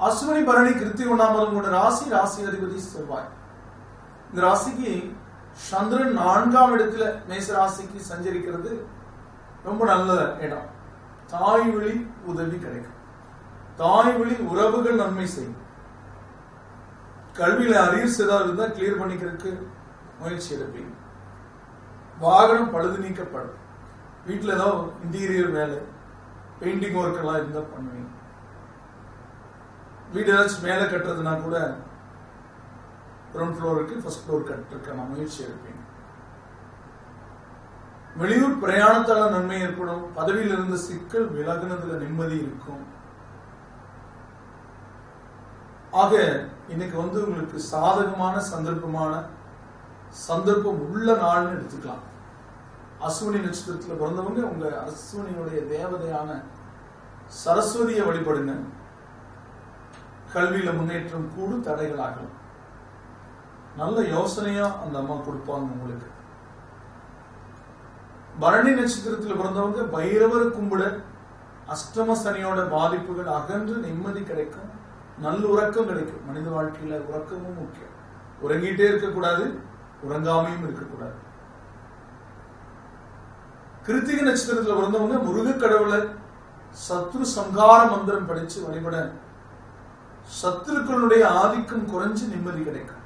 பரணி கிருத்தி உண்ணாமலும் கொண்ட ராசி ராசி அதிபதி செவ்வாய். இந்த ராசிக்கு சந்திரன் நான்காம் இடத்துல மேச ராசிக்கு சஞ்சரிக்கிறது. ரொம்ப நல்ல இடம். தாய் வழி உதவி கிடைக்கும். தாய் வழி உறவுகள் நன்மை செய்யும். கல்வியில அரியர்ஸ் ஏதாவது இருந்தா கிளியர் பண்ணிக்கிறதுக்கு முயற்சி எடுப்பீங்க. வாகனம் பழுது நீக்கப்படும். வீட்டில் ஏதாவது இன்டீரியர் வேலை பெயிண்டிங் ஒர்க் எல்லாம் இருந்தால் பண்ணுவீங்க. வீடு ஏதாச்சும் மேலே கட்டுறதுனா கூட கிரவுண்ட் ஃப்ளோருக்கு ஃபர்ஸ்ட் ஃப்ளோர் கட்டுறதுக்கான முயற்சி எடுப்பீங்க வெளியூர் பிரயாணத்தால நன்மை ஏற்படும். பதவியில் இருந்த சிக்கல் விலகுனதுல நிம்மதி இருக்கும். ஆக இன்னைக்கு வந்து உங்களுக்கு சாதகமான சந்தர்ப்பமான சந்தர்ப்பம் உள்ள நாள்னு எடுத்துக்கலாம். அஸ்வினி நட்சத்திரத்துல பிறந்தவங்க உங்க அஸ்வினியுடைய தேவதையான சரஸ்வதியை வழிபடுங்க. கல்வியில முன்னேற்றம் கூடும் தடைகள் நல்ல யோசனையா அந்த அம்மா கொடுப்பாங்க உங்களுக்கு. பரணி நட்சத்திரத்தில் பிறந்தவங்க பைரவர் கும்பிட அஷ்டம சனியோட பாதிப்புகள் அகன்று நிம்மதி கிடைக்கும். நல்ல உறக்கம் கிடைக்கும். மனித வாழ்க்கையில உறக்கமும் முக்கியம். உறங்கிட்டே இருக்கக்கூடாது உறங்காமையும் இருக்கக்கூடாது. கிருத்திகை நட்சத்திரத்தில் பிறந்தவங்க முருக கடவுளை சத்ரு சங்கார மந்திரம் படிச்சு வழிபட சத்துருக்களுடைய ஆதிக்கம் குறைஞ்சு நிம்மதி கிடைக்கும்.